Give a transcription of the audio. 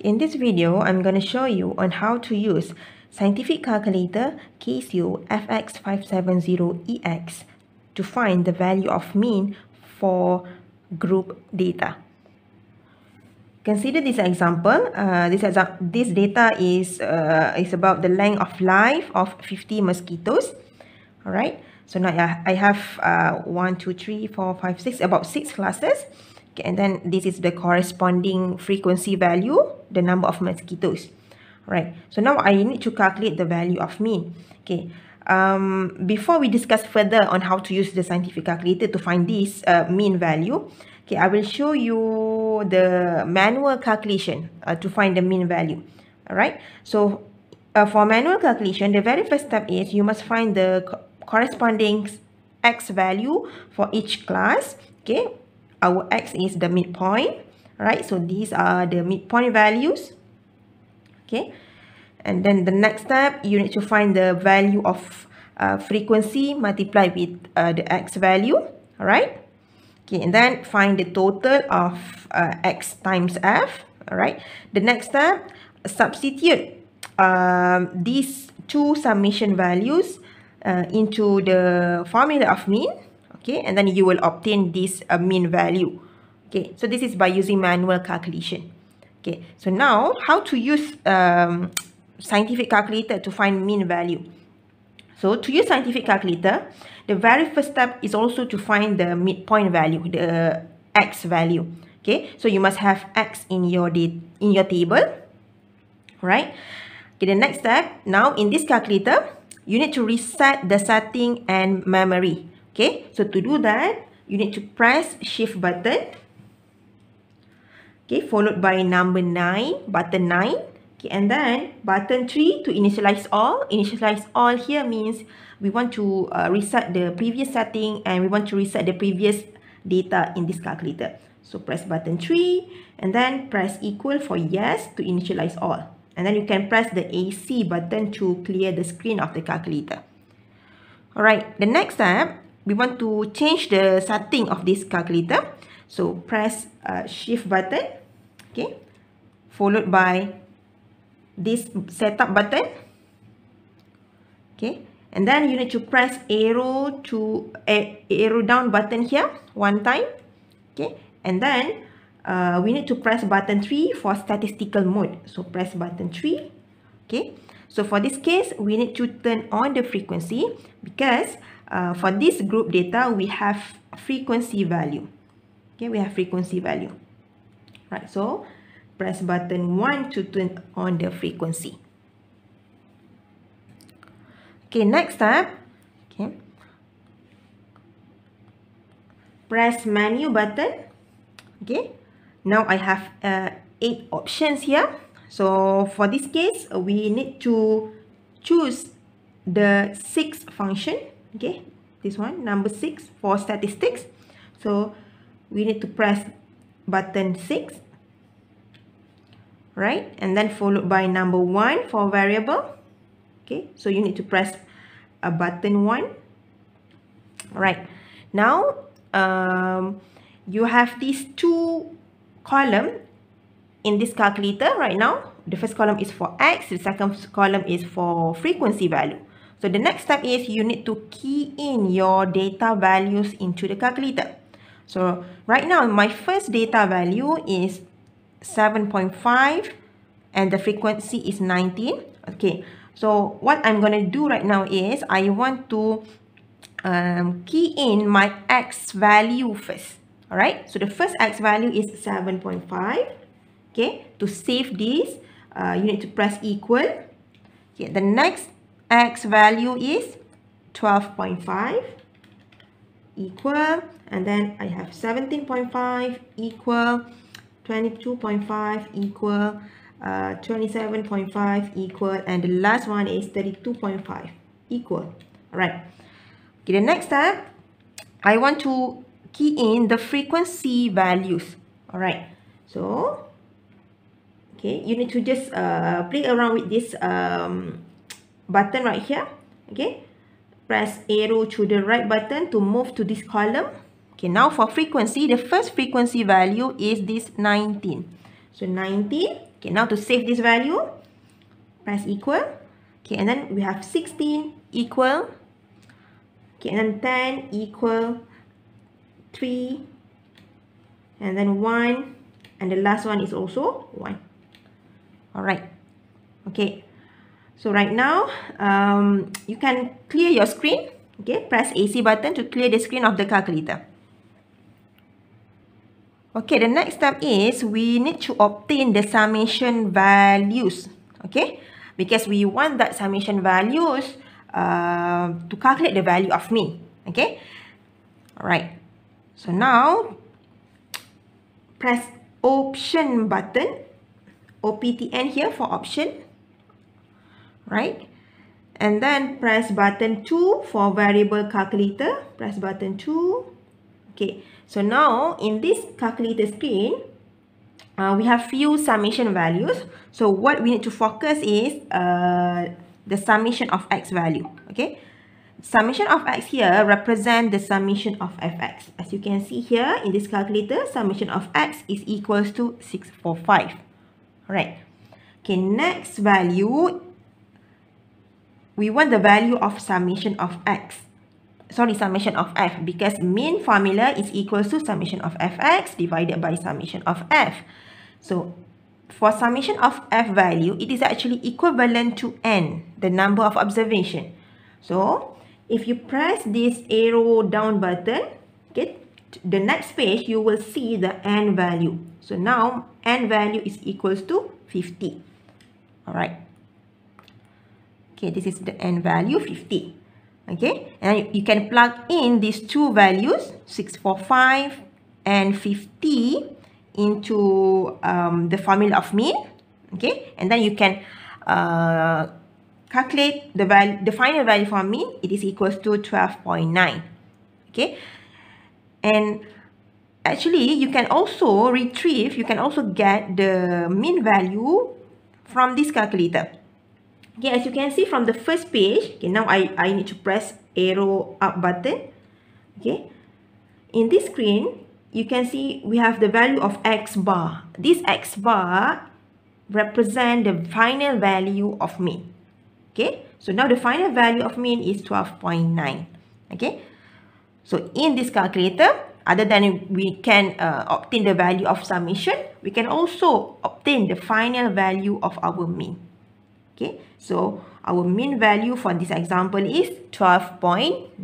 In this video, I'm going to show you on how to use scientific calculator Casio FX570EX to find the value of mean for group data. Consider this example. Uh, this, this data is, uh, is about the length of life of 50 mosquitoes. Alright, so now I have uh, 1, 2, 3, 4, 5, 6, about 6 classes. Okay, and then this is the corresponding frequency value, the number of mosquitoes. Right. So now I need to calculate the value of mean. Okay. Um, before we discuss further on how to use the scientific calculator to find this uh, mean value, okay, I will show you the manual calculation uh, to find the mean value. Alright. So uh, for manual calculation, the very first step is you must find the co corresponding x value for each class. Okay our x is the midpoint right so these are the midpoint values. Okay. And then the next step you need to find the value of uh, frequency multiplied with uh, the x value. All right okay and then find the total of uh, x times f. All right the next step substitute um, these two summation values uh, into the formula of mean. Okay and then you will obtain this uh, mean value okay so this is by using manual calculation. Okay so now how to use um, scientific calculator to find mean value? So to use scientific calculator the very first step is also to find the midpoint value the x value. Okay so you must have x in your in your table right? Okay the next step now in this calculator you need to reset the setting and memory. Okay, so to do that, you need to press shift button. Okay, followed by number 9, button 9. Okay, and then button 3 to initialize all. Initialize all here means we want to uh, reset the previous setting and we want to reset the previous data in this calculator. So press button 3 and then press equal for yes to initialize all. And then you can press the AC button to clear the screen of the calculator. Alright, the next step we want to change the setting of this calculator. So press uh, shift button, okay, followed by this setup button, okay, and then you need to press arrow to uh, arrow down button here one time, okay, and then uh, we need to press button 3 for statistical mode. So press button 3, okay. So for this case, we need to turn on the frequency because uh, for this group data, we have frequency value. Okay, we have frequency value. Right, so press button 1 to turn on the frequency. Okay, next step. Okay. Press menu button. Okay. Now I have uh, eight options here. So for this case, we need to choose the sixth function okay this one number six for statistics so we need to press button six right? And then followed by number one for variable. Okay so you need to press a button one. All right now um, you have these two column in this calculator right now. The first column is for x the second column is for frequency value. So the next step is you need to key in your data values into the calculator. So right now, my first data value is 7.5 and the frequency is 19. Okay, so what I'm going to do right now is I want to um, key in my x value first. Alright, so the first x value is 7.5. Okay, to save this, uh, you need to press equal. Okay, the next x value is 12.5 equal and then I have 17.5 equal 22.5 equal uh, 27.5 equal and the last one is 32.5 equal. All right okay the next step I want to key in the frequency values. All right so okay you need to just uh, play around with this um, button right here. Okay press arrow to the right button to move to this column okay now for frequency the first frequency value is this 19 So 19. Okay, now to save this value, press equal. Okay, and then we have 16 equal. Okay, and then 10 equal 3. And then 1. And the last one is also 1. Alright. Okay. So right now, um, you can clear your screen. Okay, press AC button to clear the screen of the calculator. Okay, the next step is we need to obtain the summation values. Okay, because we want that summation values uh, to calculate the value of mean. Okay, alright. So now, press option button, OPTN here for option. Right, and then press button 2 for variable calculator. Press button 2. Okay. So now in this calculator screen, uh, we have few summation values. So what we need to focus is uh, the summation of x value. Okay. Summation of x here represent the summation of fx. As you can see here in this calculator, summation of x is equals to 645. Alright. Okay, next value, we want the value of summation of x sorry, summation of f because mean formula is equal to summation of fx divided by summation of f. So, for summation of f value, it is actually equivalent to n, the number of observation. So, if you press this arrow down button, okay, the next page, you will see the n value. So, now n value is equals to 50. Alright. Okay, this is the n value 50. Okay, and you can plug in these two values, 645 and 50 into um, the formula of mean. Okay, and then you can uh, calculate the value, the final value for mean. It is equals to 12.9. Okay, and actually you can also retrieve, you can also get the mean value from this calculator. Okay, as you can see from the first page, okay, now I, I need to press arrow up button. Okay, in this screen, you can see we have the value of x bar. This x bar represent the final value of mean. Okay, so now the final value of mean is 12.9. Okay, so in this calculator, other than we can uh, obtain the value of summation, we can also obtain the final value of our mean. Okay, so our mean value for this example is 12.9.